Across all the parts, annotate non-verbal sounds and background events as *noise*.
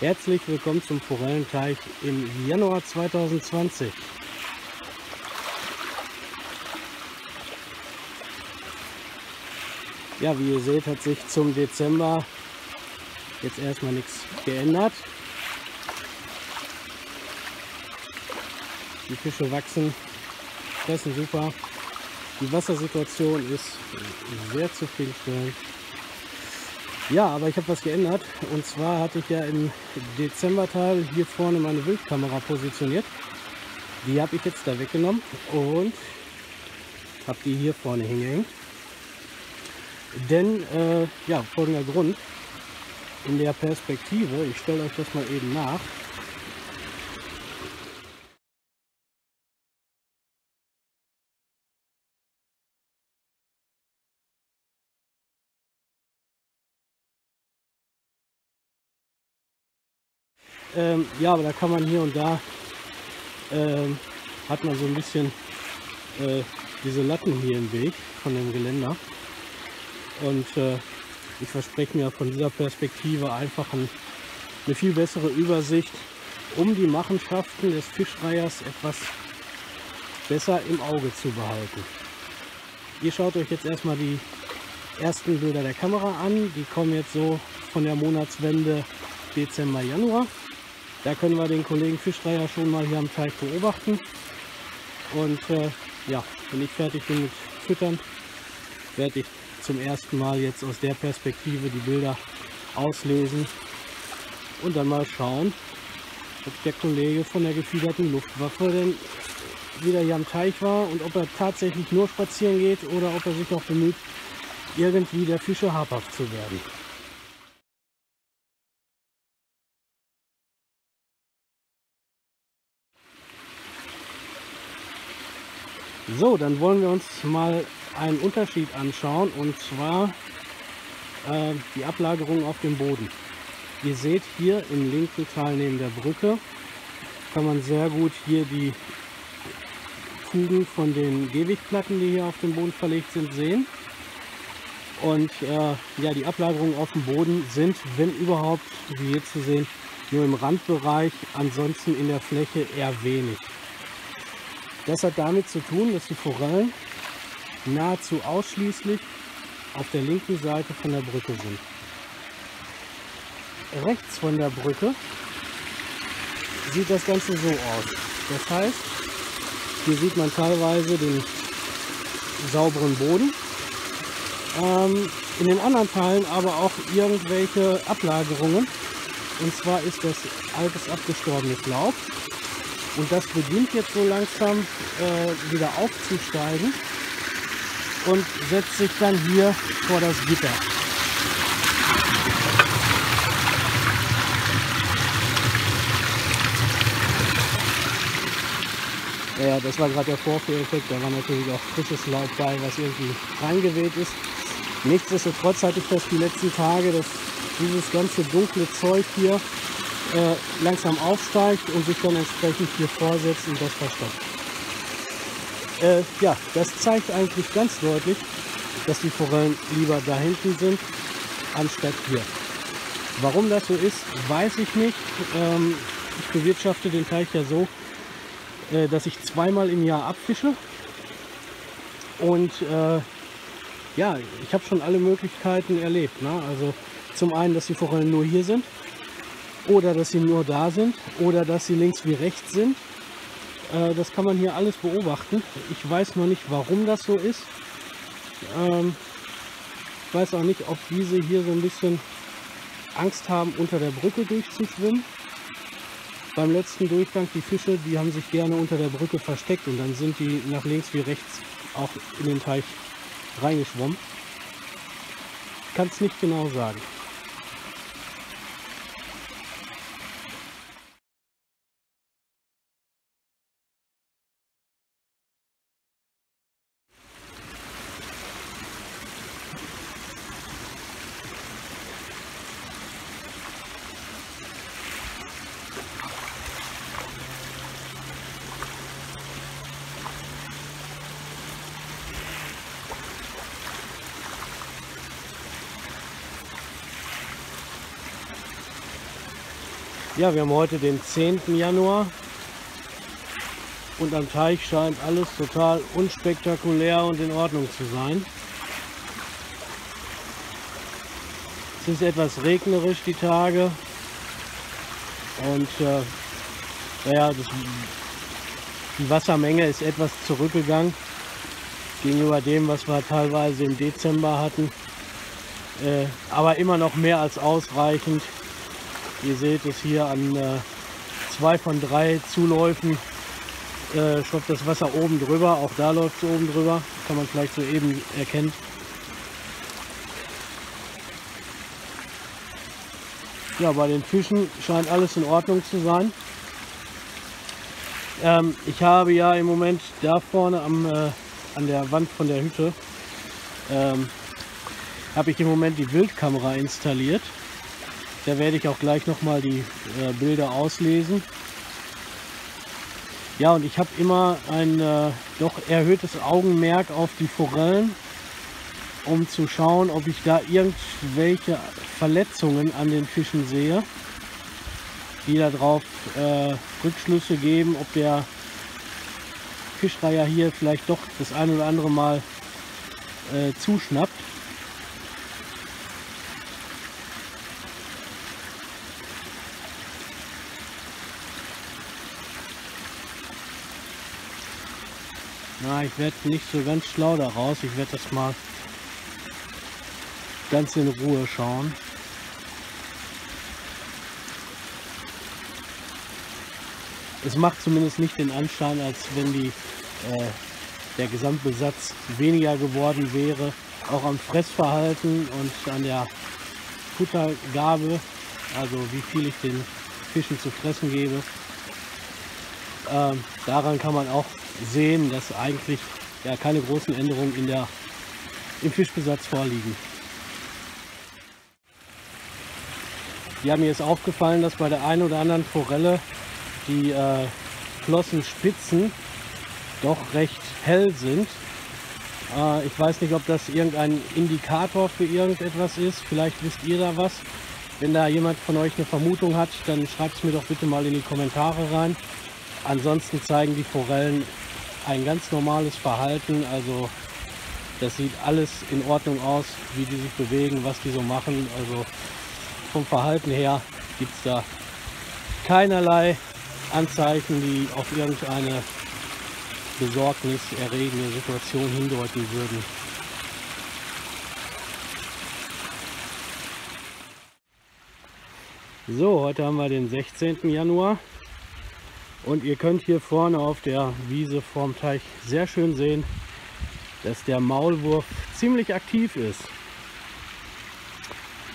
Herzlich willkommen zum Forellenteich im Januar 2020. Ja, wie ihr seht, hat sich zum Dezember jetzt erstmal nichts geändert. Die Fische wachsen, fressen super. Die Wassersituation ist sehr zufriedenstellend. Ja, aber ich habe was geändert. Und zwar hatte ich ja im Dezemberteil hier vorne meine Wildkamera positioniert. Die habe ich jetzt da weggenommen und habe die hier vorne hingehängt. Denn, äh, ja, folgender Grund. In der Perspektive, ich stelle euch das mal eben nach, Ähm, ja, aber da kann man hier und da, ähm, hat man so ein bisschen äh, diese Latten hier im Weg von dem Geländer. Und äh, ich verspreche mir von dieser Perspektive einfach ein, eine viel bessere Übersicht, um die Machenschaften des Fischreihers etwas besser im Auge zu behalten. Ihr schaut euch jetzt erstmal die ersten Bilder der Kamera an. Die kommen jetzt so von der Monatswende Dezember, Januar. Da können wir den Kollegen Fischreiher schon mal hier am Teich beobachten. Und äh, ja, wenn ich fertig bin mit Füttern, werde ich zum ersten Mal jetzt aus der Perspektive die Bilder auslesen und dann mal schauen, ob der Kollege von der gefiederten Luftwaffe denn wieder hier am Teich war und ob er tatsächlich nur spazieren geht oder ob er sich auch bemüht, irgendwie der Fische habhaft zu werden. So, dann wollen wir uns mal einen Unterschied anschauen und zwar äh, die Ablagerung auf dem Boden. Ihr seht hier im linken Teil neben der Brücke kann man sehr gut hier die Fugen von den Gehwegplatten, die hier auf dem Boden verlegt sind, sehen. Und äh, ja, die Ablagerungen auf dem Boden sind, wenn überhaupt, wie hier zu sehen, nur im Randbereich, ansonsten in der Fläche eher wenig. Das hat damit zu tun, dass die Forellen nahezu ausschließlich auf der linken Seite von der Brücke sind. Rechts von der Brücke sieht das Ganze so aus. Das heißt, hier sieht man teilweise den sauberen Boden. Ähm, in den anderen Teilen aber auch irgendwelche Ablagerungen. Und zwar ist das altes abgestorbenes Laub. Und das beginnt jetzt so langsam äh, wieder aufzusteigen und setzt sich dann hier vor das Gitter. Ja, das war gerade der Vorführeffekt, da war natürlich auch frisches Laub bei, was irgendwie reingeweht ist. Nichtsdestotrotz hatte ich das die letzten Tage, dass dieses ganze dunkle Zeug hier äh, langsam aufsteigt und sich dann entsprechend hier vorsetzt und das verstopft. Äh, ja, das zeigt eigentlich ganz deutlich, dass die Forellen lieber da hinten sind, anstatt hier. Warum das so ist, weiß ich nicht. Ähm, ich bewirtschafte den Teich ja so, äh, dass ich zweimal im Jahr abfische. Und äh, ja, ich habe schon alle Möglichkeiten erlebt. Ne? Also zum einen, dass die Forellen nur hier sind oder dass sie nur da sind oder dass sie links wie rechts sind. Äh, das kann man hier alles beobachten. Ich weiß noch nicht, warum das so ist. Ähm, ich weiß auch nicht, ob diese hier so ein bisschen Angst haben, unter der Brücke durchzuschwimmen. Beim letzten Durchgang, die Fische, die haben sich gerne unter der Brücke versteckt und dann sind die nach links wie rechts auch in den Teich reingeschwommen. Kann es nicht genau sagen. Ja, wir haben heute den 10. Januar und am Teich scheint alles total unspektakulär und in Ordnung zu sein. Es ist etwas regnerisch die Tage und äh, naja, das, die Wassermenge ist etwas zurückgegangen gegenüber dem, was wir teilweise im Dezember hatten. Äh, aber immer noch mehr als ausreichend. Ihr seht es hier an äh, zwei von drei Zuläufen äh, schwappt das Wasser oben drüber. Auch da läuft es oben drüber. Kann man vielleicht so eben erkennen. Ja, bei den Fischen scheint alles in Ordnung zu sein. Ähm, ich habe ja im Moment da vorne am, äh, an der Wand von der Hütte ähm, habe ich im Moment die Wildkamera installiert. Da werde ich auch gleich noch mal die äh, Bilder auslesen. Ja, und ich habe immer ein äh, doch erhöhtes Augenmerk auf die Forellen, um zu schauen, ob ich da irgendwelche Verletzungen an den Fischen sehe, die darauf äh, Rückschlüsse geben, ob der Fischreiher hier vielleicht doch das ein oder andere Mal äh, zuschnappt. Na, ich werde nicht so ganz schlau daraus. Ich werde das mal ganz in Ruhe schauen. Es macht zumindest nicht den Anschein, als wenn die, äh, der Gesamtbesatz weniger geworden wäre. Auch am Fressverhalten und an der Futtergabe, also wie viel ich den Fischen zu fressen gebe. Ähm, daran kann man auch sehen, dass eigentlich ja, keine großen Änderungen in der, im Fischbesatz vorliegen. Ja, mir ist aufgefallen, dass bei der einen oder anderen Forelle die äh, Flossenspitzen doch recht hell sind. Äh, ich weiß nicht, ob das irgendein Indikator für irgendetwas ist. Vielleicht wisst ihr da was. Wenn da jemand von euch eine Vermutung hat, dann schreibt es mir doch bitte mal in die Kommentare rein. Ansonsten zeigen die Forellen ein ganz normales Verhalten. Also das sieht alles in Ordnung aus, wie die sich bewegen, was die so machen. Also vom Verhalten her gibt es da keinerlei Anzeichen, die auf irgendeine besorgniserregende Situation hindeuten würden. So, heute haben wir den 16. Januar und ihr könnt hier vorne auf der Wiese vorm Teich sehr schön sehen, dass der Maulwurf ziemlich aktiv ist.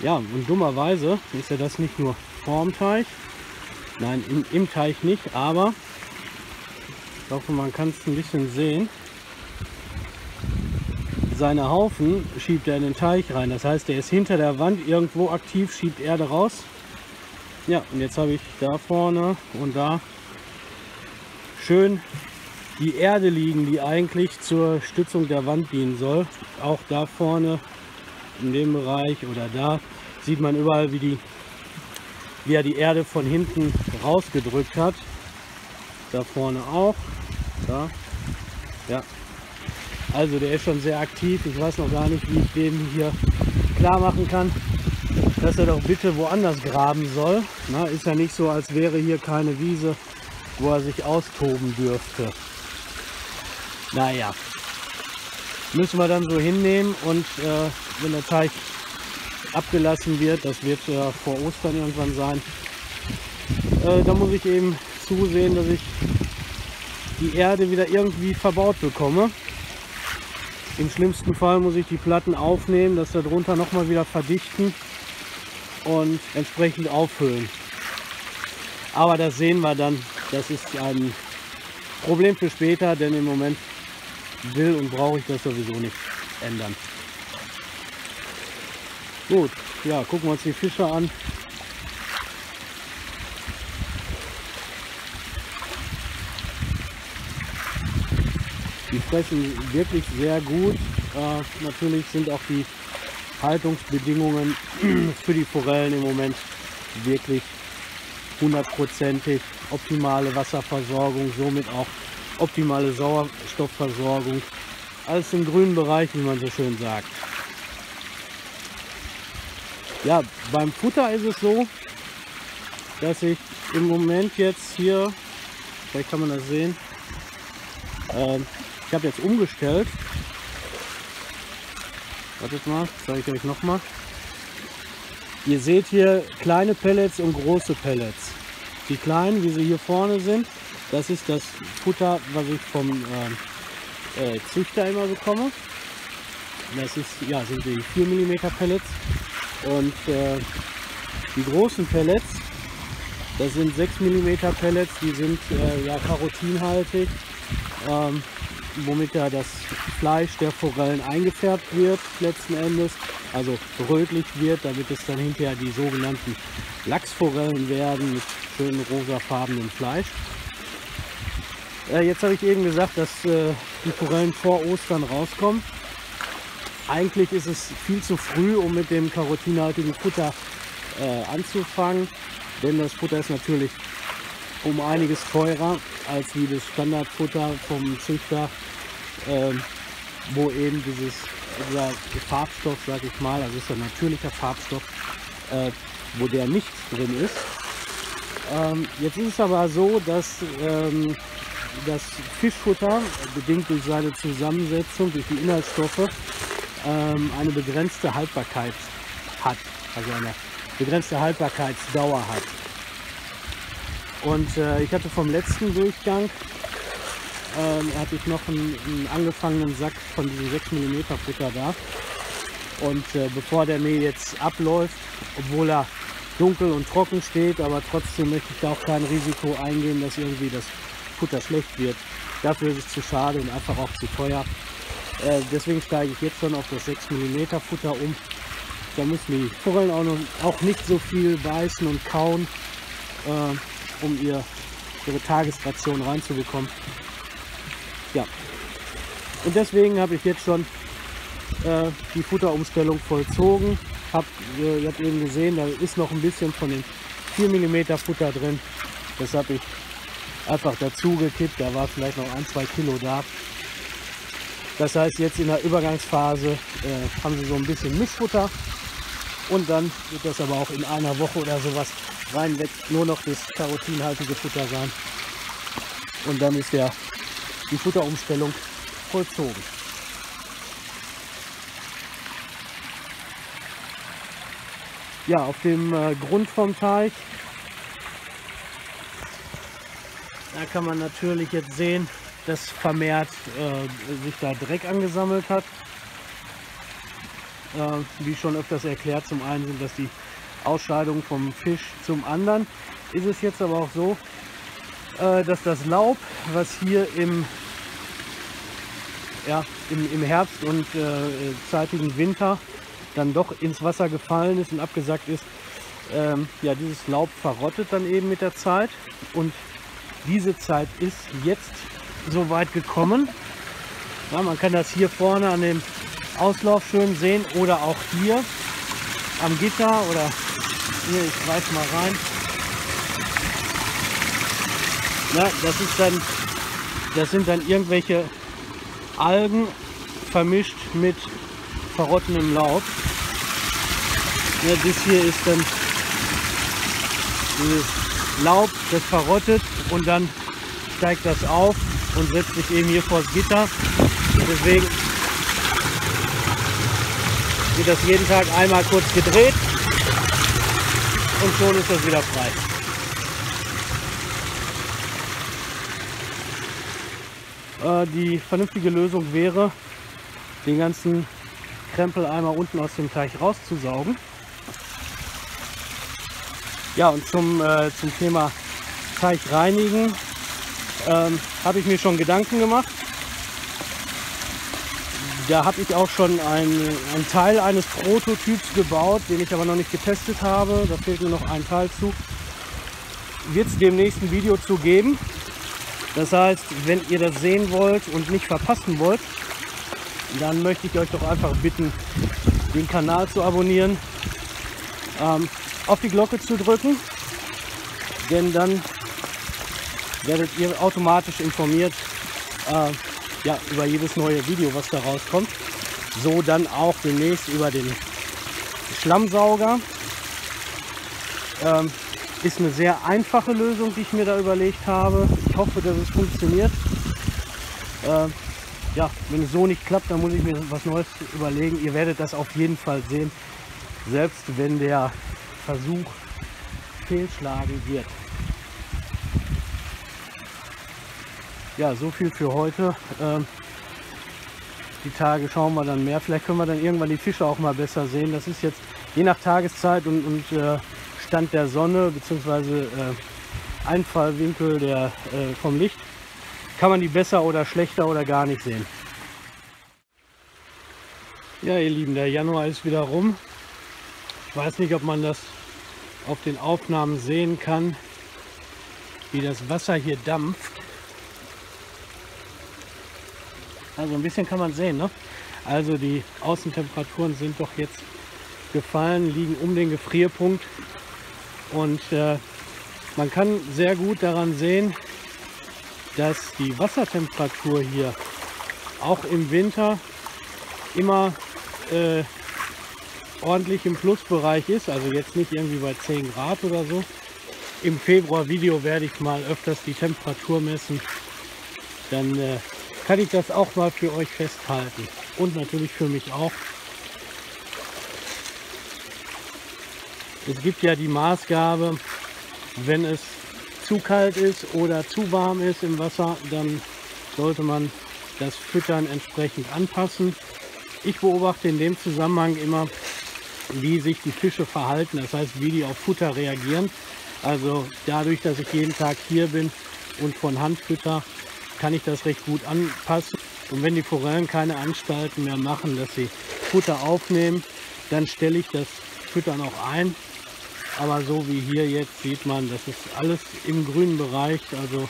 Ja, und dummerweise ist er das nicht nur vorm Teich, nein, im, im Teich nicht, aber ich hoffe, man kann es ein bisschen sehen. Seine Haufen schiebt er in den Teich rein. Das heißt, er ist hinter der Wand irgendwo aktiv, schiebt Erde raus. Ja, und jetzt habe ich da vorne und da schön die Erde liegen, die eigentlich zur Stützung der Wand dienen soll. Auch da vorne in dem Bereich oder da sieht man überall, wie, die, wie er die Erde von hinten rausgedrückt hat. Da vorne auch. Da. Ja. Also der ist schon sehr aktiv. Ich weiß noch gar nicht, wie ich dem hier klar machen kann, dass er doch bitte woanders graben soll. Na, ist ja nicht so, als wäre hier keine Wiese wo er sich austoben dürfte. Naja, müssen wir dann so hinnehmen und äh, wenn der Teich abgelassen wird, das wird äh, vor Ostern irgendwann sein, äh, dann muss ich eben zusehen, dass ich die Erde wieder irgendwie verbaut bekomme. Im schlimmsten Fall muss ich die Platten aufnehmen, das darunter nochmal wieder verdichten und entsprechend auffüllen. Aber das sehen wir dann, das ist ein Problem für später, denn im Moment will und brauche ich das sowieso nicht ändern. Gut, ja, gucken wir uns die Fische an. Die fressen wirklich sehr gut. Äh, natürlich sind auch die Haltungsbedingungen *clears throat* für die Forellen im Moment wirklich hundertprozentig optimale Wasserversorgung, somit auch optimale Sauerstoffversorgung. Alles im grünen Bereich, wie man so schön sagt. Ja, beim Futter ist es so, dass ich im Moment jetzt hier, vielleicht kann man das sehen, äh, ich habe jetzt umgestellt. Wartet mal, zeige ich euch nochmal. Ihr seht hier kleine Pellets und große Pellets. Die kleinen, wie sie hier vorne sind, das ist das Futter, was ich vom äh, äh, Züchter immer bekomme. Das ist, ja, sind die 4 mm Pellets. Und äh, die großen Pellets, das sind 6 mm Pellets, die sind äh, ja karotinhaltig, ähm, womit ja das Fleisch der Forellen eingefärbt wird letzten Endes also rötlich wird, damit es dann hinterher die sogenannten Lachsforellen werden mit schönen rosafarbenem Fleisch. Äh, jetzt habe ich eben gesagt, dass äh, die Forellen vor Ostern rauskommen. Eigentlich ist es viel zu früh, um mit dem karotinhaltigen Futter äh, anzufangen, denn das Futter ist natürlich um einiges teurer als wie das Standardfutter vom Züchter, ähm, wo eben dieses dieser Farbstoff, sage ich mal, also ist ein natürlicher Farbstoff, äh, wo der nicht drin ist. Ähm, jetzt ist es aber so, dass ähm, das Fischfutter, bedingt durch seine Zusammensetzung, durch die Inhaltsstoffe, ähm, eine begrenzte Haltbarkeit hat, also eine begrenzte Haltbarkeitsdauer hat. Und äh, ich hatte vom letzten Durchgang ähm, hatte ich noch einen, einen, angefangenen Sack von diesem 6 mm Futter da. Und äh, bevor der Mehl jetzt abläuft, obwohl er dunkel und trocken steht, aber trotzdem möchte ich da auch kein Risiko eingehen, dass irgendwie das Futter schlecht wird. Dafür ist es zu schade und einfach auch zu teuer. Äh, deswegen steige ich jetzt schon auf das 6 mm Futter um. Da müssen die Forellen auch, auch nicht so viel beißen und kauen, äh, um ihr, ihre Tagesration reinzubekommen. Ja. Und deswegen habe ich jetzt schon äh, die Futterumstellung vollzogen. Hab, äh, ihr habt eben gesehen, da ist noch ein bisschen von dem 4 mm Futter drin. Das habe ich einfach dazu gekippt. Da war vielleicht noch ein, zwei Kilo da. Das heißt, jetzt in der Übergangsphase äh, haben sie so ein bisschen Mischfutter. Und dann wird das aber auch in einer Woche oder sowas reinweg nur noch das karotinhaltige Futter sein. Und dann ist der die Futterumstellung vollzogen. Ja, auf dem äh, Grund vom Teich, da kann man natürlich jetzt sehen, dass vermehrt äh, sich da Dreck angesammelt hat. Äh, wie schon öfters erklärt, zum einen sind das die Ausscheidungen vom Fisch, zum anderen ist es jetzt aber auch so, dass das Laub, was hier im ja, im, im Herbst und äh, zeitigen Winter dann doch ins Wasser gefallen ist und abgesackt ist, ähm, ja, dieses Laub verrottet dann eben mit der Zeit. Und diese Zeit ist jetzt so weit gekommen. Ja, man kann das hier vorne an dem Auslauf schön sehen oder auch hier am Gitter oder hier, ich greife mal rein. Ja, das ist dann, das sind dann irgendwelche Algen vermischt mit verrottenem Laub. Ja, das hier ist dann dieses Laub, das verrottet und dann steigt das auf und setzt sich eben hier vor das Gitter. Deswegen wird das jeden Tag einmal kurz gedreht und schon ist das wieder frei. Äh, die vernünftige Lösung wäre, den ganzen Krempel einmal unten aus dem Teich rauszusaugen. Ja, und zum, äh, zum Thema Teich reinigen ähm, habe ich mir schon Gedanken gemacht. Da habe ich auch schon einen Teil eines Prototyps gebaut, den ich aber noch nicht getestet habe. Da fehlt nur noch ein Teil zu. Wird es demnächst ein Video zu geben. Das heißt, wenn ihr das sehen wollt und nicht verpassen wollt, dann möchte ich euch doch einfach bitten, den Kanal zu abonnieren, ähm, auf die Glocke zu drücken denn dann werdet ihr automatisch informiert äh, ja, über jedes neue Video, was da rauskommt. So dann auch demnächst über den Schlammsauger. Ähm, ist eine sehr einfache Lösung, die ich mir da überlegt habe. Ich hoffe, dass es funktioniert. Äh, ja, wenn es so nicht klappt, dann muss ich mir was Neues überlegen. Ihr werdet das auf jeden Fall sehen, selbst wenn der Versuch fehlschlagen wird. Ja, so viel für heute. Ähm, die Tage schauen wir dann mehr. Vielleicht können wir dann irgendwann die Fische auch mal besser sehen. Das ist jetzt je nach Tageszeit und, und äh, Stand der Sonne bzw. Äh, Einfallwinkel der, äh, vom Licht kann man die besser oder schlechter oder gar nicht sehen. Ja, ihr Lieben, der Januar ist wieder rum. Ich weiß nicht, ob man das auf den Aufnahmen sehen kann, wie das Wasser hier dampft. Also ein bisschen kann man sehen. Ne? Also die Außentemperaturen sind doch jetzt gefallen, liegen um den Gefrierpunkt. Und äh, man kann sehr gut daran sehen, dass die Wassertemperatur hier auch im Winter immer äh, ordentlich im Plusbereich ist. Also jetzt nicht irgendwie bei 10 Grad oder so. Im Februar-Video werde ich mal öfters die Temperatur messen. Dann äh, kann ich das auch mal für euch festhalten. Und natürlich für mich auch. Es gibt ja die Maßgabe, wenn es zu kalt ist oder zu warm ist im Wasser, dann sollte man das Füttern entsprechend anpassen. Ich beobachte in dem Zusammenhang immer, wie sich die Fische verhalten, das heißt, wie die auf Futter reagieren. Also dadurch, dass ich jeden Tag hier bin und von Hand fütter, kann ich das recht gut anpassen. Und wenn die Forellen keine Anstalten mehr machen, dass sie Futter aufnehmen, dann stelle ich das Füttern auch ein. Aber so wie hier jetzt sieht man, das ist alles im grünen Bereich. Also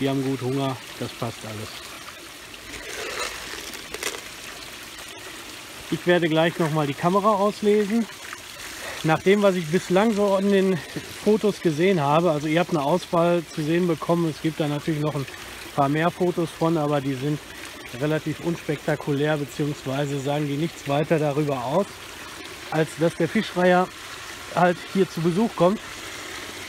die haben gut Hunger, das passt alles. Ich werde gleich noch mal die Kamera auslesen. Nach dem, was ich bislang so in den Fotos gesehen habe, also ihr habt eine Auswahl zu sehen bekommen. Es gibt da natürlich noch ein paar mehr Fotos von, aber die sind relativ unspektakulär, beziehungsweise sagen die nichts weiter darüber aus, als dass der Fischreiher halt hier zu Besuch kommt.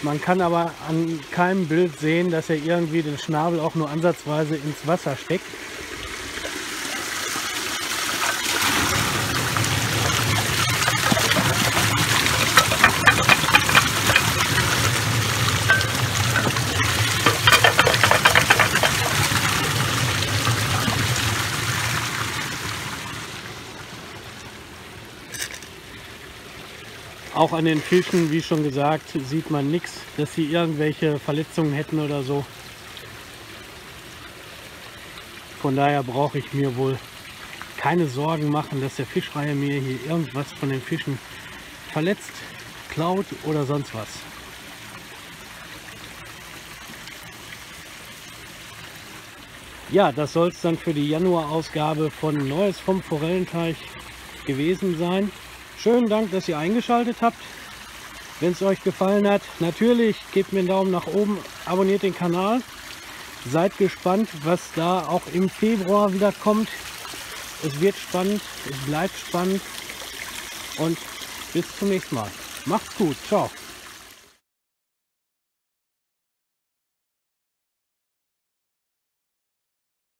Man kann aber an keinem Bild sehen, dass er irgendwie den Schnabel auch nur ansatzweise ins Wasser steckt. Auch an den Fischen, wie schon gesagt, sieht man nichts, dass sie irgendwelche Verletzungen hätten oder so. Von daher brauche ich mir wohl keine Sorgen machen, dass der Fischreihe mir hier irgendwas von den Fischen verletzt, klaut oder sonst was. Ja, das soll es dann für die Januar-Ausgabe von Neues vom Forellenteich gewesen sein. Schönen Dank, dass ihr eingeschaltet habt. Wenn es euch gefallen hat, natürlich gebt mir einen Daumen nach oben, abonniert den Kanal. Seid gespannt, was da auch im Februar wieder kommt. Es wird spannend, es bleibt spannend und bis zum nächsten Mal. Macht's gut, ciao.